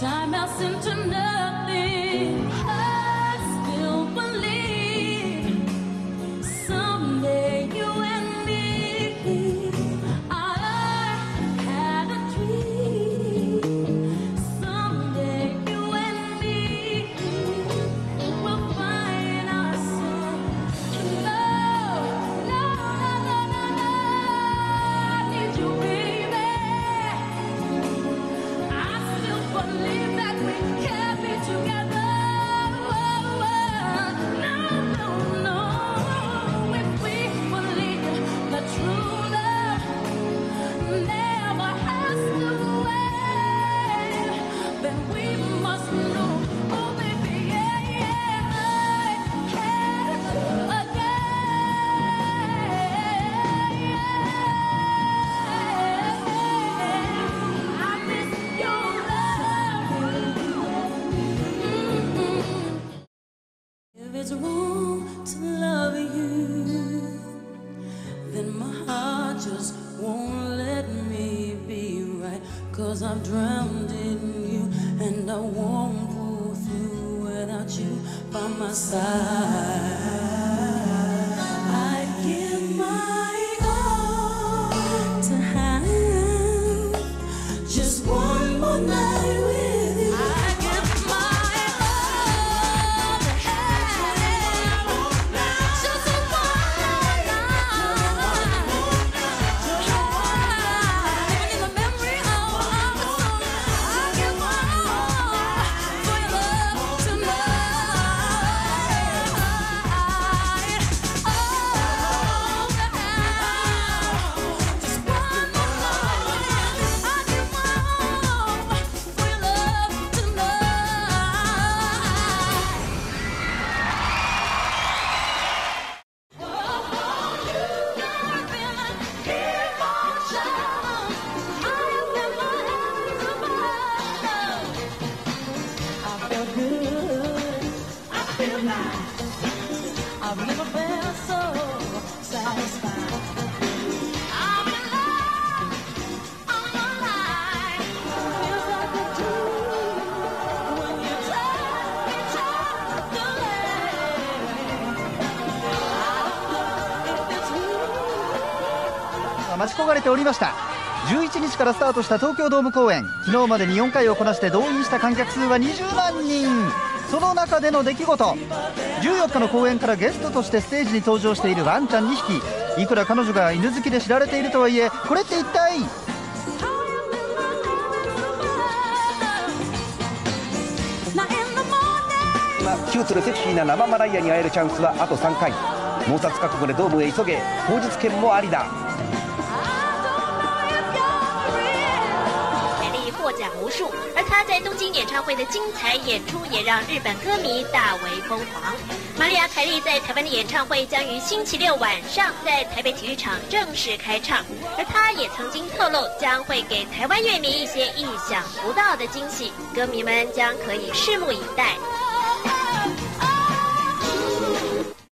time out into nothing. is wrong to love you, then my heart just won't let me be right. Cause I'm drowned in you, and I won't go through without you by my side. 待ち焦がれておりました。11日からスタートした東京ドーム公演。昨日までに4回をこなして動員した観客数は20万人。その中での出来事。14日の公演からゲストとしてステージに登場しているワンちゃん2匹。いくら彼女が犬好きで知られているとはいえこれって一体？キュートでセクシーな生マライアに会えるチャンスはあと3回。猛殺覚悟でドームへ急げ。当日券もありだ。无数而他在东京演唱会的精彩演出，也让日本歌迷大为疯狂。玛丽亚·凯莉在台湾的演唱会将于星期六晚上在台北体育场正式开唱，而她也曾经透露将会给台湾乐迷一些意想不到的惊喜，歌迷们将可以拭目以待。